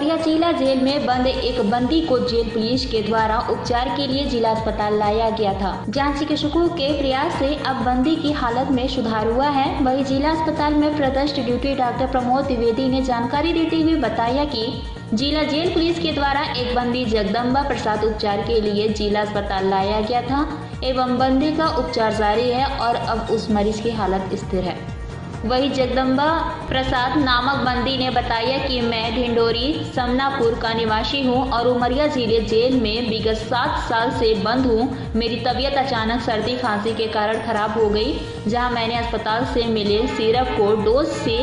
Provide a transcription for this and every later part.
उमरिया जिला जेल में बंद एक बंदी को जेल पुलिस के द्वारा उपचार के लिए जिला अस्पताल लाया गया था। जहाँ चिकित्सकों के प्रयास से अब बंदी की हालत में सुधार हुआ है। वही जिला अस्पताल में प्रदर्श ड्यूटी डॉक्टर प्रमोद द्विवेदी ने जानकारी देते हुए बताया की जिला जेल पुलिस के द्वारा एक बंदी जगदम्बा प्रसाद उपचार के लिए जिला अस्पताल लाया गया था, एवं बंदी का उपचार जारी है और अब उस मरीज़ की हालत स्थिर है। वही जगदम्बा प्रसाद नामक बंदी ने बताया कि मैं ढिंडोरी, समनापुर का निवासी हूँ और उमरिया ज़िले जेल में विगत सात साल से बंद हूँ। मेरी तबीयत अचानक सर्दी खांसी के कारण खराब हो गई, जहाँ मैंने अस्पताल से मिले सिरप को डोज से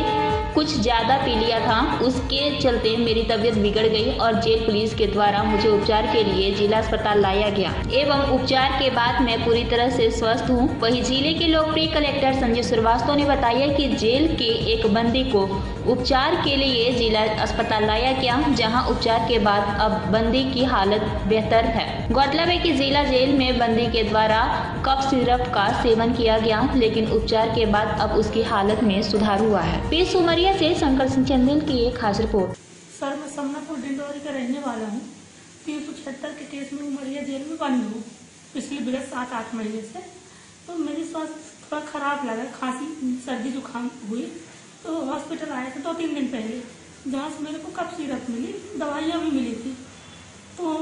कुछ ज़्यादा पी लिया था। उसके चलते मेरी तबीयत बिगड़ गई और जेल पुलिस के द्वारा मुझे उपचार के लिए जिला अस्पताल लाया गया। एवं उपचार के बाद मैं पूरी तरह से स्वस्थ हूँ। वही ज़िले के लोकप्रिय कलेक्टर संजय श्रीवास्तव ने बताया कि जेल के एक बंदी को उपचार के लिए जिला अस्पताल लाया गया, जहाँ उपचार के बाद अब बंदी की हालत बेहतर है। गौरतलब है की जिला जेल में बंदी के द्वारा कफ सिरप का सेवन किया गया, लेकिन उपचार के बाद अब उसकी हालत में सुधार हुआ है। पीस उमरिया से शंकर सिंह चंदेल की एक खास रिपोर्ट। सर, मैं समनापुर डिंडोरी का रहने वाला हूँ। तीन सौ छिहत्तर के केस में उमरिया जेल में बंद हूँ। पिछले विगत सात आठ महीने से। तो मेरे स्वास्थ्य थोड़ा खराब लगा, खांसी, सर्दी, जुकाम हुई। तो हॉस्पिटल आए थे दो तीन दिन पहले। जहाँ से मेरे को कब सीरप मिली, दवाइयाँ भी मिली थी। तो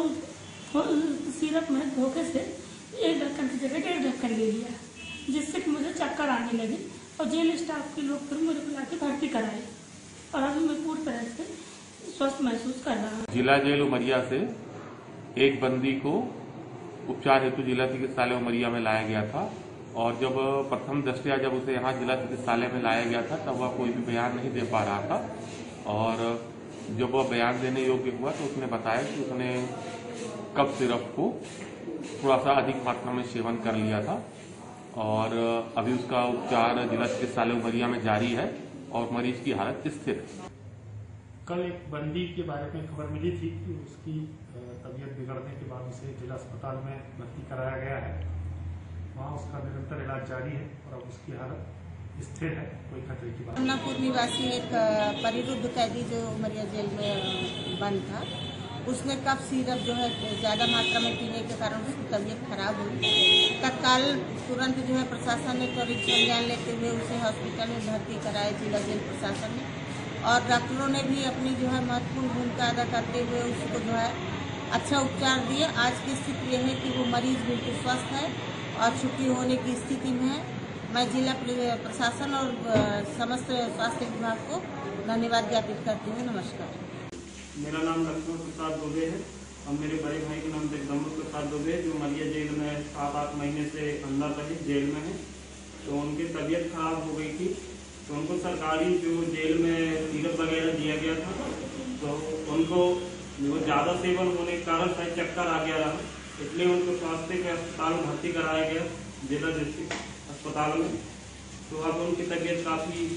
सीरप में धोखे से एक ढक्कन की जगह डेढ़ ढक्कन ले लिया। जिससे कि मुझे चक्कर आने लगी और जेल स्टाफ के लोग फिर मेरे को लाके भर्ती कराए। और अभी मैं पूरी तरह से स्वस्थ महसूस कर रहा हूँ। जिला जेल उमरिया से एक बंदी को उपचार हेतु जिला चिकित्सालय उमरिया में लाया गया था। और जब प्रथम दृष्टिया जब उसे यहाँ जिला चिकित्सालय में लाया गया था, तब वह कोई भी बयान नहीं दे पा रहा था। और जब वह बयान देने योग्य हुआ तो उसने बताया कि उसने कब सिरप को थोड़ा सा अधिक मात्रा में सेवन कर लिया था और अभी उसका उपचार जिला चिकित्सालय उमरिया में जारी है और मरीज़ की हालत स्थिर है। कल एक बंदी के बारे में खबर मिली थी कि उसकी तबीयत बिगड़ने के बाद उसे जिला अस्पताल में भर्ती कराया गया है। वहाँ उसका निरंतर इलाज जारी है और अब उसकी हालत स्थिर है। कोई खतरे की बात निवासी एक परिरुद्ध कैदी जो उमरिया जेल में बंद था। उसने कफ सिरप जो है, ज़्यादा मात्रा में पीने के कारण उसकी तबीयत खराब हुई। तत्काल तुरंत जो है प्रशासन ने त्वरित संज्ञान लेते हुए उसे हॉस्पिटल में भर्ती कराया, जिला जेल प्रशासन ने। और डॉक्टरों ने भी अपनी जो है महत्वपूर्ण भूमिका अदा करते हुए उसको जो है अच्छा उपचार दिए आज की स्थिति यह है कि वो मरीज़ बिल्कुल स्वस्थ है और छुट्टी होने की स्थिति में है। मैं जिला प्रशासन और समस्त स्वास्थ्य विभाग को धन्यवाद ज्ञापित करती हूँ। नमस्कार। मेरा नाम लक्ष्मण प्रसाद दुबे है और मेरे बड़े भाई का नाम जगदम्बर प्रसाद दुबे जो मलिया जेल में सात आठ महीने से अंदर रहे, जेल में है। तो उनकी तबीयत खराब हो गई थी। तो उनको सरकारी जो जेल में सीरप वगैरह दिया गया था तो उनको वो ज़्यादा सेवन होने के कारण शायद चक्कर आ गया रहा। इसलिए उनको स्वास्थ्य के अस्पताल में भर्ती कराया गया, जिला डिस्ट्रिक्ट अस्पताल में। तो अब उनकी तबीयत काफ़ी